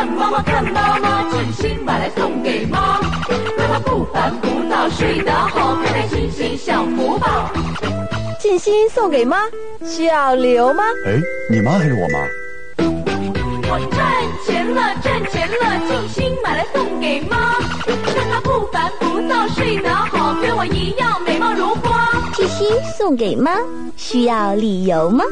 看妈妈看妈妈，静心买来送给妈。妈妈不烦不躁，睡得好，开开心心享福吧。静心送给妈，需要理由吗？哎，你妈还是我妈？我赚钱了，赚钱了，静心买来送给妈，让她不烦不躁，睡得好，跟我一样美貌如花。静心送给妈，需要理由吗？